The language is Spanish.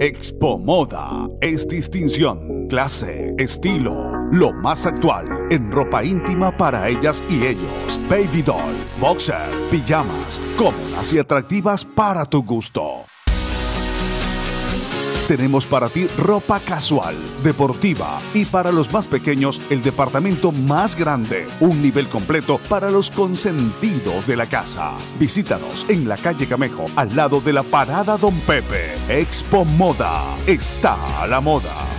Expo Moda es distinción, clase, estilo, lo más actual en ropa íntima para ellas y ellos. Baby doll, boxer, pijamas, cómodas y atractivas para tu gusto. Tenemos para ti ropa casual, deportiva y para los más pequeños el departamento más grande, un nivel completo para los consentidos de la casa. Visítanos en la calle Camejo, al lado de la parada Don Pepe. Expo Moda. Está a la moda.